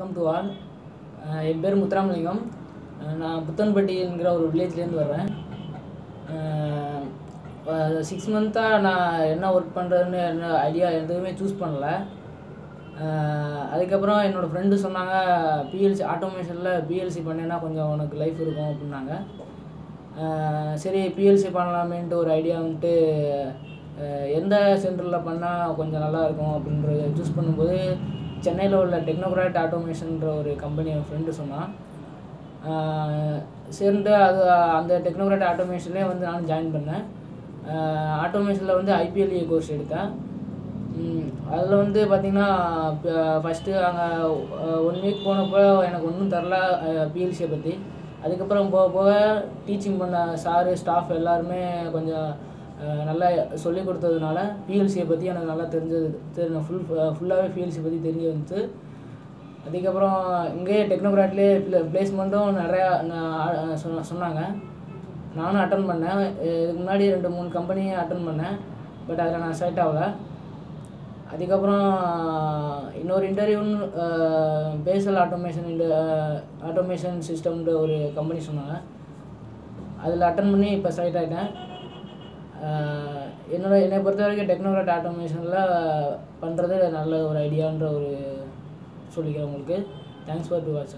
Welcome to all என் பேர் Muthuramalingam. Uh, நான் புத்தன்பட்டி என்கிற ஒரு வில்லேஜ்லேருந்து வர்றேன். Uh, uh, சிக்ஸ் மந்த்தாக நான் என்ன ஒர்க் பண்ணுறதுன்னு என்ன ஐடியா எதுவுமே சூஸ் பண்ணல. அதுக்கப்புறம் என்னோடய ஃப்ரெண்டு சொன்னாங்க பிஎல்சி ஆட்டோமேஷனில் பிஎல்சி பண்ணேன்னா கொஞ்சம் உனக்கு லைஃப் இருக்கும் அப்படின்னாங்க. சரி பிஎல்சி பண்ணலாமேன்ட்டு ஒரு ஐடியா வந்துட்டு எந்த சென்டரில் பண்ணால் கொஞ்சம் நல்லா இருக்கும் அப்படின்றது சூஸ் பண்ணும்போது சென்னையில் உள்ள டெக்னோக்ராட் ஆட்டோமேஷன்ற ஒரு கம்பெனி என் ஃப்ரெண்டு சொன்னான். சேர்ந்து அது அந்த டெக்னோக்ராட் ஆட்டோமேஷன்லேயே வந்து நானும் ஜாயின் பண்ணேன். ஆட்டோமேஷனில் வந்து ஐபிஎல்ஏ கோர்ஸ் எடுத்தேன். அதில் வந்து பார்த்திங்கன்னா ஃபஸ்ட்டு அங்கே ஒன் வீக் போனப்போ எனக்கு ஒன்றும் தரல பிஎல்சியை பற்றி அதுக்கப்புறம் போக போக டீச்சிங் பண்ண சாரு ஸ்டாஃப் எல்லாருமே கொஞ்சம் நல்லா சொல்லிக் கொடுத்ததுனால பிஎல்சியை பற்றி எனக்கு நல்லா தெரிஞ்சது தெரிஞ்ச ஃபுல் ஃபுல்லாகவே பிஎல்சி பற்றி தெரிய வந்துச்சு. அதுக்கப்புறம் இங்கேயே டெக்னோகிராட்லேயே பிளேஸ்மெண்ட்டும் நிறையா சொன்னாங்க. நானும் அட்டன் பண்ணேன். இதுக்கு முன்னாடி ரெண்டு மூணு கம்பெனியும் அட்டன் பண்ணேன். பட் அதில் நான் செலக்ட் ஆகல. அதுக்கப்புறம் இன்னொரு இன்டர்வியூன்னு பேசல் ஆட்டோமேஷன் ஆட்டோமேஷன் சிஸ்டம்ன்ற ஒரு கம்பெனி சொன்னாங்க. அதில் அட்டன் பண்ணி இப்போ செலக்ட் ஆகிட்டேன் என்னோட என்னை பொறுத்த வரைக்கும் டெக்னோக்ராட் ஆட்டோமேஷனில் பண்ணுறது நல்ல ஒரு ஐடியான்ற ஒரு சொல்லிக்கிறேன் உங்களுக்கு. Thanks for to watch